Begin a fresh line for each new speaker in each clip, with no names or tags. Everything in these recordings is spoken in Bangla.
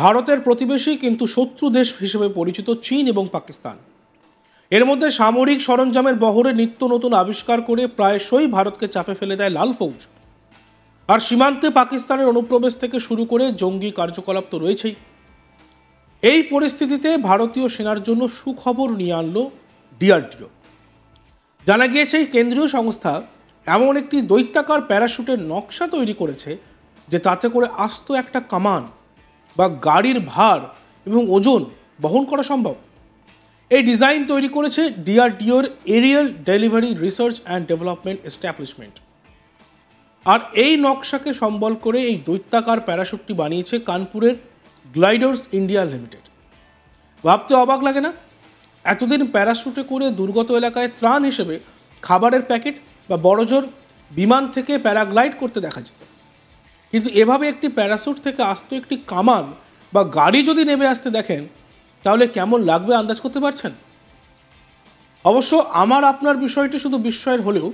ভারতের প্রতিবেশী কিন্তু শত্রু দেশ হিসেবে পরিচিত চীন এবং পাকিস্তান। এর মধ্যে সামরিক সরঞ্জামের বহরে নিত্য নতুন আবিষ্কার করে প্রায়শই ভারতকে চাপে ফেলে দেয় লাল ফৌজ। আর সীমান্তে পাকিস্তানের অনুপ্রবেশ থেকে শুরু করে জঙ্গি কার্যকলাপ তো রয়েছেই। এই পরিস্থিতিতে ভারতীয় সেনার জন্য সুখবর নিয়ে আনলো ডিআরডিও। জানা গিয়েছে এই কেন্দ্রীয় সংস্থা এমন একটি দৈত্যাকার প্যারাশুটের নকশা তৈরি করেছে, যে তাতে করে আস্ত একটা কামান বা গাড়ির ভার এবং ওজন বহন করা সম্ভব। এই ডিজাইন তৈরি করেছে ডিআরডিওর aerial delivery research and development establishment. আর এই নকশাকে সম্বল করে এই দৈত্যাকার প্যারাশুটটি বানিয়েছে কানপুরের গ্লাইডার্স ইন্ডিয়া লিমিটেড। ভাবতে অবাক লাগে না? এতদিন প্যারাশুটে করে দুর্গত এলাকায় ত্রাণ হিসেবে খাবারের প্যাকেট বা বড়জোর বিমান থেকে প্যারাগ্লাইড করতে দেখা যেত। কিন্তু এভাবে একটি প্যারাসুট থেকে আসতো একটি কামান বা গাড়ি যদি নেমে আসতে দেখেন, তাহলে কেমন লাগবে আন্দাজ করতে পারছেন? অবশ্য আমার আপনার বিষয়টি শুধু বিস্ময়ের হলেও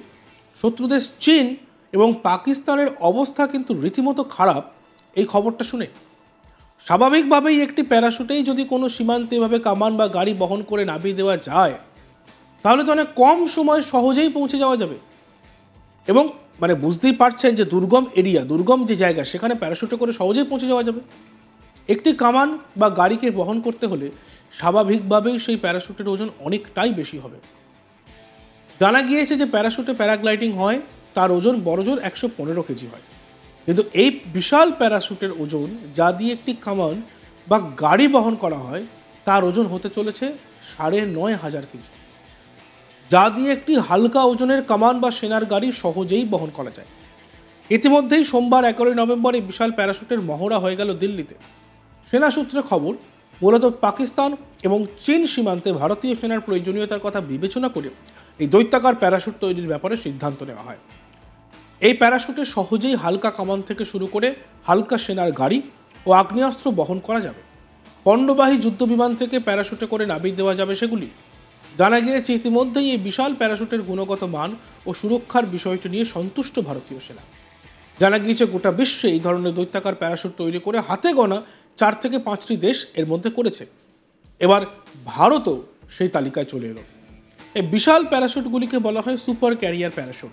শত্রুদেশ চীন এবং পাকিস্তানের অবস্থা কিন্তু রীতিমতো খারাপ, এই খবরটা শুনে। স্বাভাবিকভাবেই একটি প্যারাশুটেই যদি কোনো সীমান্তে এভাবে কামান বা গাড়ি বহন করে নামিয়ে দেওয়া যায়, তাহলে তো অনেক কম সময় সহজেই পৌঁছে যাওয়া যাবে। এবং মানে বুঝতেই পারছেন যে দুর্গম এরিয়া, দুর্গম যে জায়গা, সেখানে প্যারাশুটে করে সহজেই পৌঁছে যাওয়া যাবে। একটি কামান বা গাড়িকে বহন করতে হলে স্বাভাবিকভাবেই সেই প্যারাশুটের ওজন অনেকটাই বেশি হবে। জানা গিয়েছে যে প্যারাশুটে প্যারাগ্লাইডিং হয়, তার ওজন বড়জোর একশো পনেরো কেজি হয়। কিন্তু এই বিশাল প্যারাশুটের ওজন, যা দিয়ে একটি কামান বা গাড়ি বহন করা হয়, তার ওজন হতে চলেছে সাড়ে নয় হাজার কেজি। যা দিয়ে একটি হালকা ওজনের কামান বা সেনার গাড়ি সহজেই বহন করা যায়। ইতিমধ্যেই সোমবার এগারোই নভেম্বর বিশাল প্যারাশুটের মহড়া হয়ে গেল দিল্লিতে। সেনা সূত্রে খবর, মূলত পাকিস্তান এবং চীন সীমান্তে ভারতীয় সেনার প্রয়োজনীয়তার কথা বিবেচনা করে এই দৈত্যাকার প্যারাশুট তৈরির ব্যাপারে সিদ্ধান্ত নেওয়া হয়। এই প্যারাশুটে সহজেই হালকা কামান থেকে শুরু করে হালকা সেনার গাড়ি ও আগ্নেয়াস্ত্র বহন করা যাবে। পণ্যবাহী যুদ্ধবিমান থেকে প্যারাশুটে করে নামিয়ে দেওয়া যাবে সেগুলি। জানা গিয়েছে ইতিমধ্যেই এই বিশাল প্যারাশুটের গুণগত মান ও সুরক্ষার বিষয়টি নিয়ে সন্তুষ্ট ভারতীয় সেনা। জানা গিয়েছে গোটা বিশ্বে এই ধরনের দৈত্যাকার প্যারাশুট তৈরি করে হাতে গোনা চার থেকে পাঁচটি দেশ এর মধ্যে করেছে। এবার ভারতও সেই তালিকায় চলে এলো। এই বিশাল প্যারাশুটগুলিকে বলা হয় সুপার ক্যারিয়ার প্যারাশুট।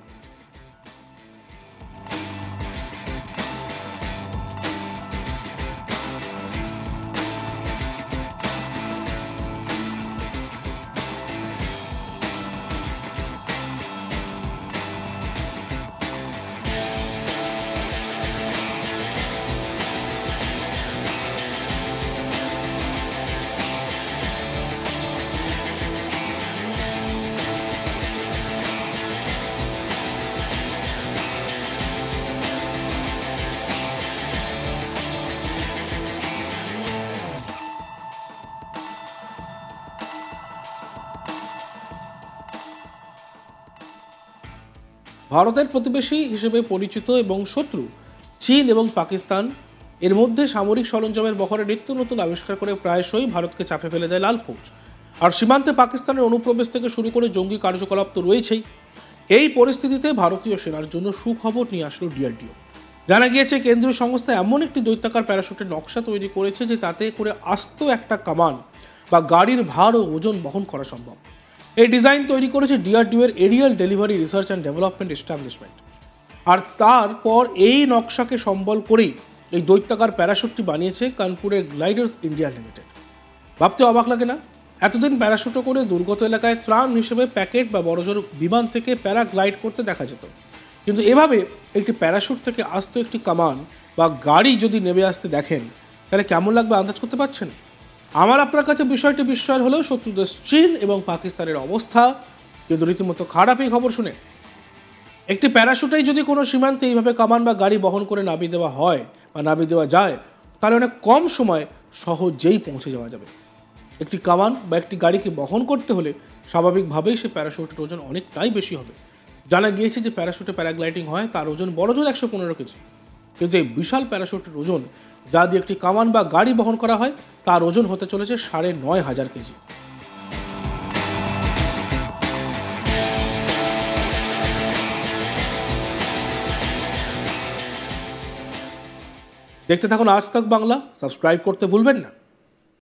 ভারতের প্রতিবেশী হিসেবে পরিচিত এবং শত্রু চীন এবং পাকিস্তান, এর মধ্যে সামরিক সরঞ্জামের বহরে নিত্য নতুন আবিষ্কার করে প্রায়শই ভারতকে চাপে ফেলে দেয় লাল ফৌজ। আর সীমান্তে পাকিস্তানের অনুপ্রবেশ থেকে শুরু করে জঙ্গি কার্যকলাপ তো রয়েছেই। এই পরিস্থিতিতে ভারতীয় সেনার জন্য সুখবর নিয়ে আসলো ডিআরডিও। জানা গিয়েছে, কেন্দ্রীয় সংস্থা এমন একটি দৈত্যাকার প্যারাশুটের নকশা তৈরি করেছে যে তাতে করে আস্ত একটা কামান বা গাড়ির ভার ও ওজন বহন করা সম্ভব। এই ডিজাইন তৈরি করেছে ডিআরডিও এর aerial delivery research and development establishment আর তারপর এই নকশাকে সম্বল করেই এই দৈত্যাকার প্যারাশুটটি বানিয়েছে কানপুরের গ্লাইডার্স ইন্ডিয়া লিমিটেড ভাবতে অবাক লাগে না? এতদিন প্যারাশুটে করে দুর্গত এলাকায় ত্রাণ হিসেবে প্যাকেট বা বড়জোর বিমান থেকে প্যারাগ্লাইড করতে দেখা যেত। কিন্তু এভাবে একটি প্যারাশুট থেকে আসতো একটি কামান বা গাড়ি যদি নেমে আসতে দেখেন, তাহলে কেমন লাগবে আন্দাজ করতে পারছেন? আমার আপনার কাছে বিষয়টি বিস্ময়ের হলেও শত্রু দেশ চীন এবং পাকিস্তানের অবস্থা কিন্তু রীতিমতো খারাপ এই খবর শুনে। একটি প্যারাশুটেই যদি কোনো সীমান্তে এইভাবে কামান বা গাড়ি বহন করে নামিয়ে দেওয়া হয় বা নামিয়ে দেওয়া যায়, তাহলে অনেক কম সময় সহজেই পৌঁছে যাওয়া যাবে। একটি কামান বা একটি গাড়িকে বহন করতে হলে স্বাভাবিকভাবেই সে প্যারাশুটের ওজন অনেকটাই বেশি হবে। জানা গিয়েছে যে প্যারাশুটে প্যারাগ্লাইডিং হয়, তার ওজন বড় জোর একশো পনেরো কেজি। কিন্তু এই বিশাল প্যারাশুটের ওজন, যা দিয়ে একটি কামান বা গাড়ি বহন করা হয়, তার ওজন হতে চলেছে সাড়ে নয় হাজার কেজি। দেখতে থাকুন আজ তাক বাংলা, সাবস্ক্রাইব করতে ভুলবেন না।